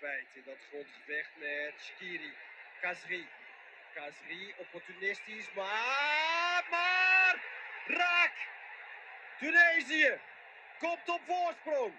kwijt in dat grondgevecht met Skiri, Kazri. Kazri, opportunistisch, maar... Maar! Raak! Tunesië komt op voorsprong.